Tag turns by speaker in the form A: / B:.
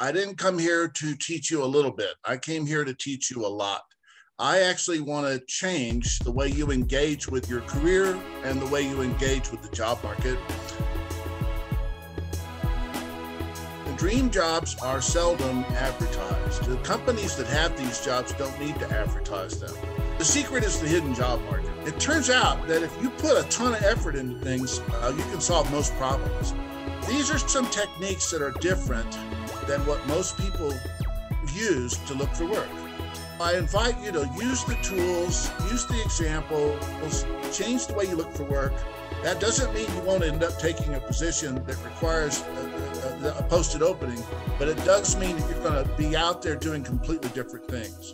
A: I didn't come here to teach you a little bit. I came here to teach you a lot. I actually want to change the way you engage with your career and the way you engage with the job market. The dream jobs are seldom advertised. The companies that have these jobs don't need to advertise them. The secret is the hidden job market. It turns out that if you put a ton of effort into things, uh, you can solve most problems. These are some techniques that are different than what most people use to look for work. I invite you to use the tools, use the examples, change the way you look for work. That doesn't mean you won't end up taking a position that requires a, a, a posted opening, but it does mean that you're going to be out there doing completely different things.